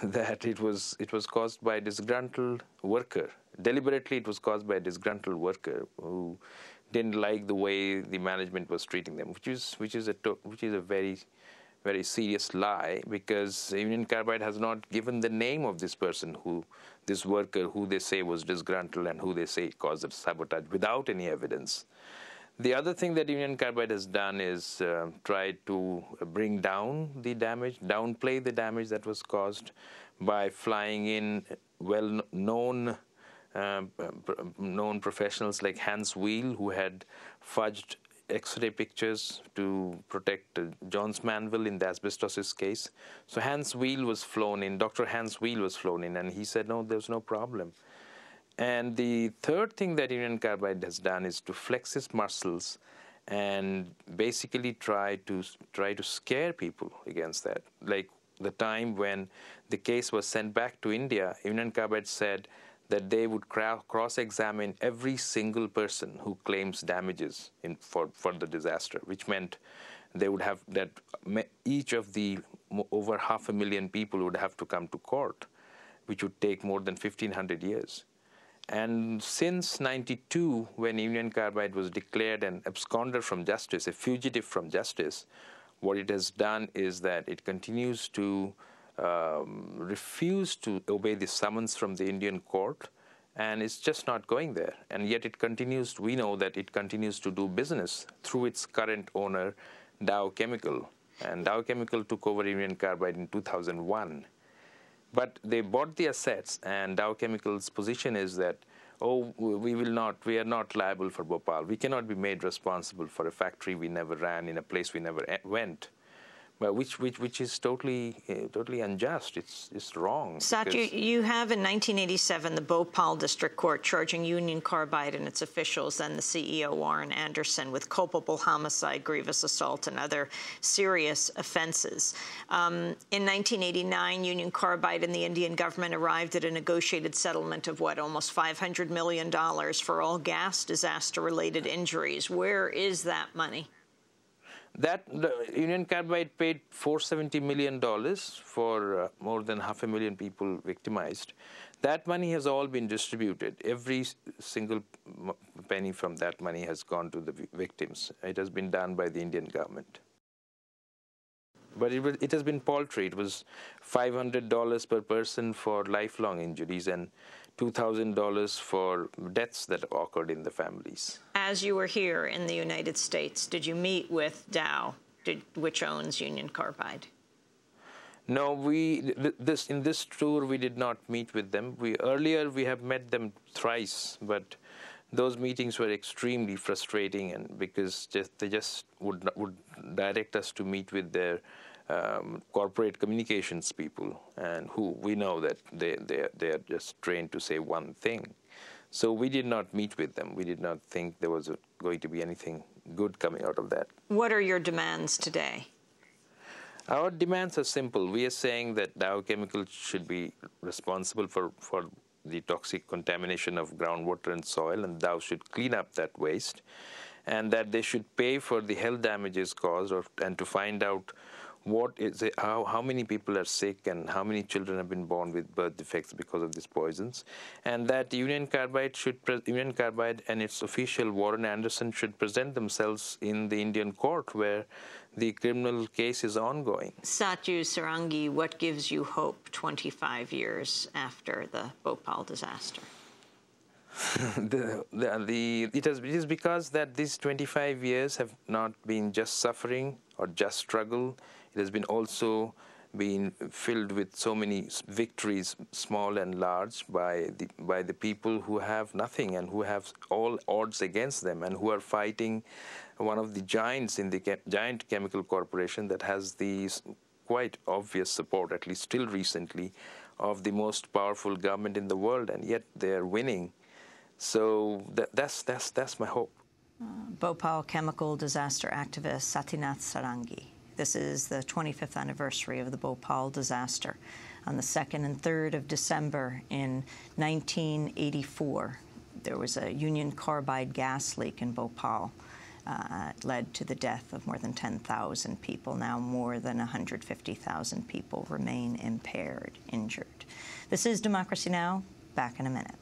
that it was it was caused by a disgruntled worker. Deliberately, it was caused by a disgruntled worker who didn't like the way the management was treating them, which is which is a which is a very very serious lie because Union Carbide has not given the name of this person who this worker who they say was disgruntled and who they say caused the sabotage without any evidence. The other thing that Union Carbide has done is uh, try to bring down the damage, downplay the damage that was caused by flying in well-known uh, known professionals like Hans Weill, who had fudged X-ray pictures to protect uh, Johns Manville in the asbestosis case. So Hans Weill was flown in, Dr. Hans Weill was flown in, and he said, no, there's no problem. And the third thing that Union Carbide has done is to flex its muscles and basically try to try to scare people against that. Like the time when the case was sent back to India, Union Carbide said that they would cross-examine every single person who claims damages in, for, for the disaster, which meant they would have that each of the over half a million people would have to come to court, which would take more than 1,500 years. And since 92, when Union Carbide was declared an absconder from justice, a fugitive from justice, what it has done is that it continues to um, refuse to obey the summons from the Indian court, and it's just not going there. And yet it continues, we know that it continues to do business through its current owner, Dow Chemical. And Dow Chemical took over Union Carbide in 2001. But they bought the assets, and Dow Chemical's position is that, oh, we will not, we are not liable for Bhopal. We cannot be made responsible for a factory we never ran in a place we never went which which which is totally uh, totally unjust. It's it's wrong. Satya, you have in 1987 the Bhopal District Court charging Union Carbide and its officials and the CEO Warren Anderson with culpable homicide, grievous assault, and other serious offenses. Um, in 1989, Union Carbide and the Indian government arrived at a negotiated settlement of what almost 500 million dollars for all gas disaster-related injuries. Where is that money? That Union Carbide paid 470 million dollars for uh, more than half a million people victimized. That money has all been distributed. Every single penny from that money has gone to the victims. It has been done by the Indian government. But it, was, it has been paltry. It was $500 per person for lifelong injuries and $2,000 for deaths that occurred in the families. As you were here in the United States, did you meet with Dow, did, which owns Union Carbide? No, we this in this tour we did not meet with them. We earlier we have met them thrice, but those meetings were extremely frustrating, and because just, they just would would direct us to meet with their um, corporate communications people, and who we know that they, they, they are just trained to say one thing. So we did not meet with them. We did not think there was a, going to be anything good coming out of that. What are your demands today? Our demands are simple. We are saying that Dow Chemical should be responsible for, for the toxic contamination of groundwater and soil, and Dow should clean up that waste, and that they should pay for the health damages caused, or, and to find out what is it, how, how many people are sick and how many children have been born with birth defects because of these poisons, and that Union Carbide should Union Carbide and its official Warren Anderson should present themselves in the Indian court where the criminal case is ongoing. Satya Sarangi, what gives you hope 25 years after the Bhopal disaster? the, the, the, it, has, it is because that these 25 years have not been just suffering or just struggle. It has been also been filled with so many victories, small and large, by the, by the people who have nothing and who have all odds against them and who are fighting one of the giants in the giant chemical corporation that has these quite obvious support, at least still recently, of the most powerful government in the world, and yet they're winning. So that, that's, that's, that's my hope. Uh, Bhopal chemical disaster activist Satinath Sarangi. This is the 25th anniversary of the Bhopal disaster. On the 2nd and 3rd of December in 1984, there was a Union Carbide gas leak in Bhopal. uh, led to the death of more than 10,000 people. Now more than 150,000 people remain impaired, injured. This is Democracy Now! Back in a minute.